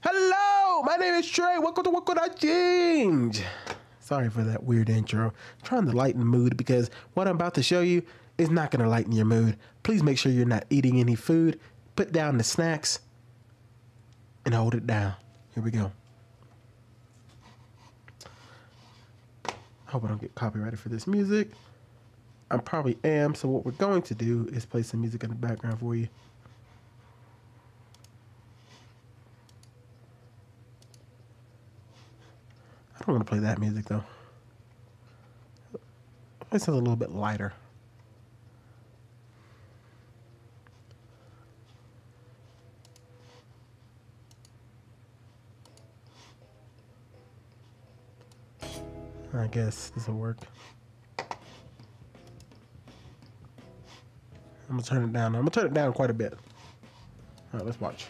Hello, my name is Trey. Welcome to Welcome to Change. Sorry for that weird intro. I'm trying to lighten the mood because what I'm about to show you is not going to lighten your mood. Please make sure you're not eating any food. Put down the snacks and hold it down. Here we go. I hope I don't get copyrighted for this music. I probably am, so what we're going to do is play some music in the background for you. I don't want to play that music though. This is a little bit lighter. I guess this will work. I'm gonna turn it down. I'm gonna turn it down quite a bit. All right, let's watch.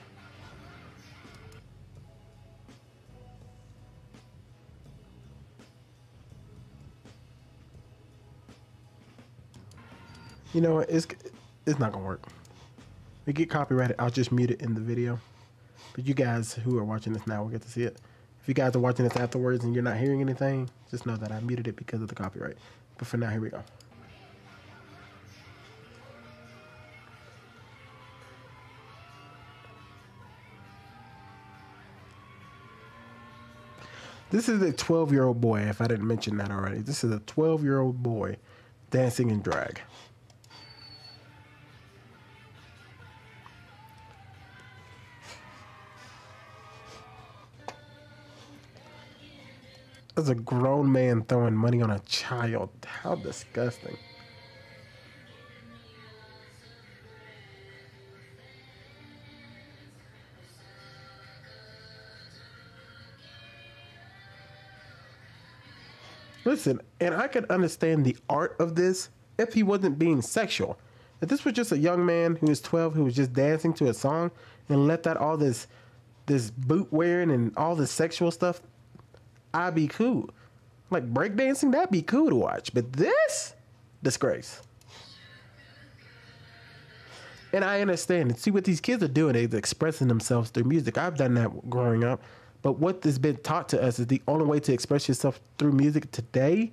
You know? It's it's not gonna work. We get copyrighted. I'll just mute it in the video. But you guys who are watching this now will get to see it. If you guys are watching this afterwards and you're not hearing anything, just know that I muted it because of the copyright. But for now, here we go. This is a 12 year old boy, if I didn't mention that already. This is a 12 year old boy dancing in drag. As a grown man throwing money on a child. How disgusting. Listen, and I could understand the art of this if he wasn't being sexual. If this was just a young man who was 12 who was just dancing to a song and left out all this this boot wearing and all this sexual stuff, I'd be cool. Like breakdancing, that'd be cool to watch. But this disgrace. And I understand and see what these kids are doing, they're expressing themselves through music. I've done that growing up. But what has been taught to us is the only way to express yourself through music today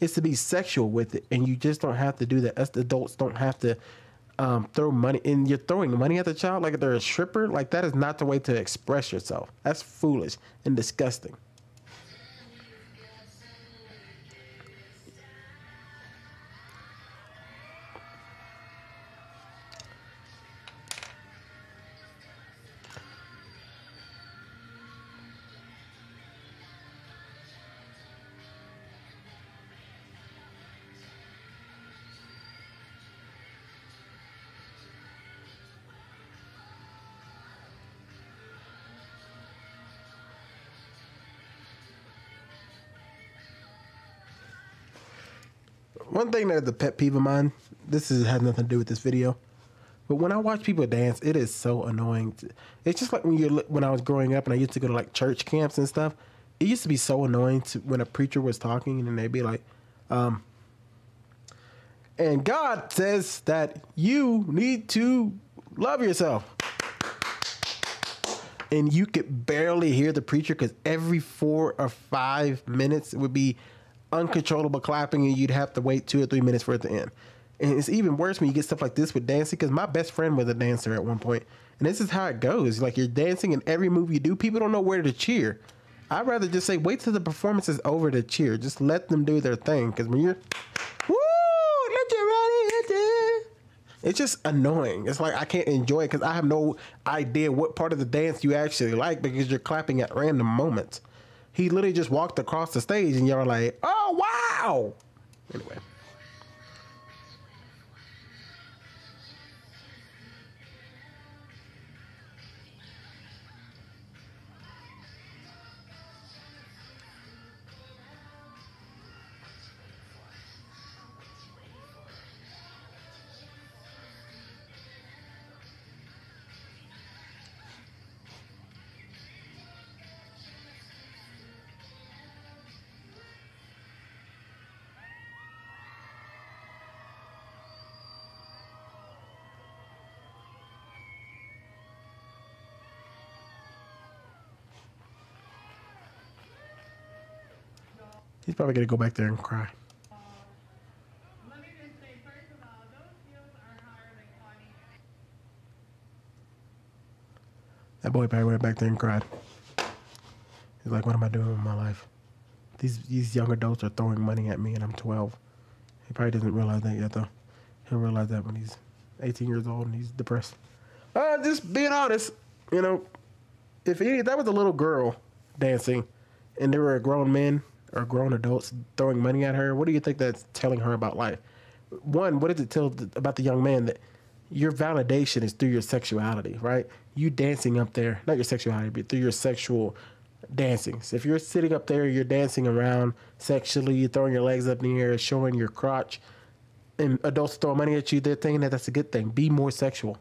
is to be sexual with it. And you just don't have to do that. Us adults don't have to um, throw money. And you're throwing money at the child like they're a stripper. Like that is not the way to express yourself. That's foolish and disgusting. One thing that is a pet peeve of mine, this is, has nothing to do with this video, but when I watch people dance, it is so annoying. It's just like when you when I was growing up and I used to go to like church camps and stuff. It used to be so annoying to when a preacher was talking and they'd be like, um, and God says that you need to love yourself. And you could barely hear the preacher because every four or five minutes it would be uncontrollable clapping and you'd have to wait two or three minutes for it to end. And it's even worse when you get stuff like this with dancing because my best friend was a dancer at one point, and this is how it goes. Like you're dancing, and every move you do, people don't know where to cheer. I'd rather just say wait till the performance is over to cheer. Just let them do their thing because when you're woo, let you ready, it's just annoying. It's like I can't enjoy it because I have no idea what part of the dance you actually like because you're clapping at random moments. He literally just walked across the stage and you're like, oh wow. Anyway. He's probably gonna go back there and cry. That boy probably went back there and cried. He's like, "What am I doing with my life? These these young adults are throwing money at me, and I'm 12." He probably doesn't realize that yet, though. He'll realize that when he's 18 years old and he's depressed. Uh, just being honest, you know, if that was a little girl dancing, and there were grown men or grown adults throwing money at her, what do you think that's telling her about life? One, what does it tell about the young man that your validation is through your sexuality, right? You dancing up there, not your sexuality, but through your sexual dancing. So if you're sitting up there, you're dancing around sexually, throwing your legs up in the air, showing your crotch, and adults throw money at you, they're thinking that that's a good thing. Be more sexual.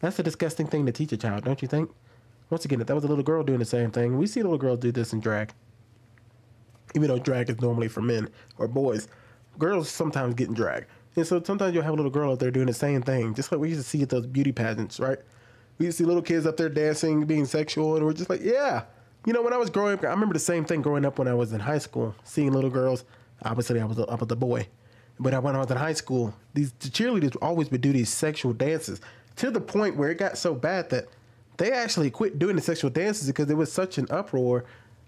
That's a disgusting thing to teach a child, don't you think? Once again, if that was a little girl doing the same thing, we see little girls do this in drag. Even though drag is normally for men or boys, girls sometimes get in drag. And so sometimes you'll have a little girl out there doing the same thing, just like we used to see at those beauty pageants, right? We used to see little kids up there dancing, being sexual, and we're just like, yeah. You know, when I was growing up, I remember the same thing growing up when I was in high school, seeing little girls. Obviously, I was I was a boy. But I- when I was in high school, these the cheerleaders always would do these sexual dances to the point where it got so bad that they actually quit doing the sexual dances because there was such an uproar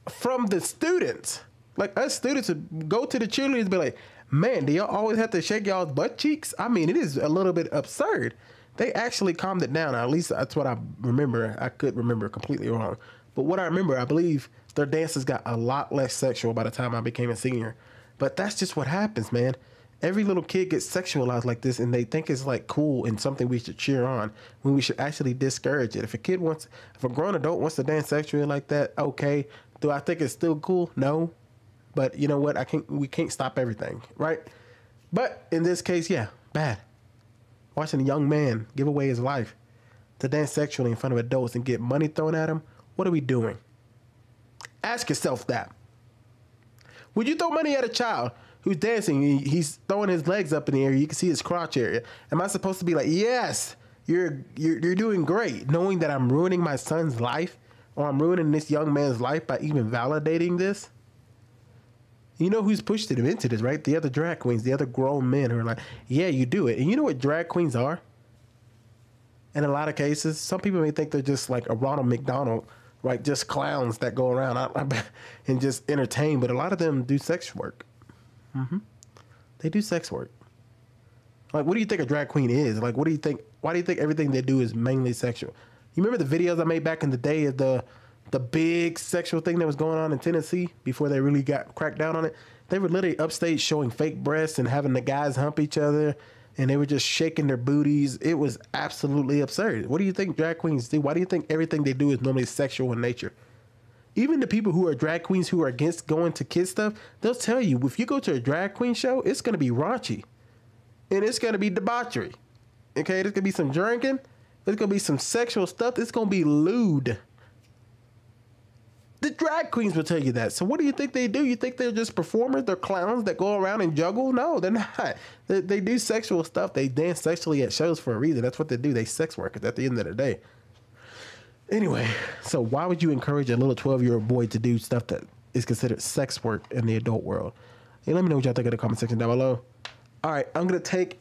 from the students. Like us students would go to the cheerleaders and be like, man, do y'all always have to shake y'all's butt cheeks? I mean, it is a little bit absurd. They actually calmed it down. At least that's what I remember. I could remember completely wrong. But what I remember, I believe their dances got a lot less sexual by the time I became a senior. But that's just what happens, man. Every little kid gets sexualized like this and they think it's like cool and something we should cheer on when we should actually discourage it. If a kid wants, if a grown adult wants to dance sexually like that, okay. Do I think it's still cool? No. But you know what? I can't, we can't stop everything, right? But in this case, yeah, bad. Watching a young man give away his life to dance sexually in front of adults and get money thrown at him, what are we doing? Ask yourself that. Would you throw money at a child who's dancing? he- He's throwing his legs up in the air. You can see his crotch area. Am I supposed to be like, yes, you're you're, you're doing great, knowing that I'm ruining my son's life or I'm ruining this young man's life by even validating this? You know who's pushed them into this, right? The other drag queens, the other grown men who are like, yeah, you do it. And you know what drag queens are? In a lot of cases, some people may think they're just like a Ronald McDonald, right? Just clowns that go around and just entertain. But a lot of them do sex work. hmm They do sex work. Like, what do you think a drag queen is? Like, what do you think? Why do you think everything they do is mainly sexual? You remember the videos I made back in the day of the the big sexual thing that was going on in Tennessee before they really got cracked down on it? They were literally upstage showing fake breasts and having the guys hump each other, and they were just shaking their booties. It was absolutely absurd. What do you think drag queens do? Why do you think everything they do is normally sexual in nature? even the people who are drag queens who are against going to kid stuff, they'll tell you if you go to a drag queen show, it's gonna be raunchy. And it's gonna be debauchery. Okay, there's gonna be some drinking, there's gonna be some sexual stuff, it's gonna be lewd. The drag queens will tell you that. So what do you think they do? You think they're just performers? They're clowns that go around and juggle? No, they're not. They, they do sexual stuff. They dance sexually at shows for a reason. That's what they do. They sex workers at the end of the day. Anyway, so why would you encourage a little 12 year old boy to do stuff that is considered sex work in the adult world? Hey, let me know what y'all think in the comment section down below. All right, I'm going to take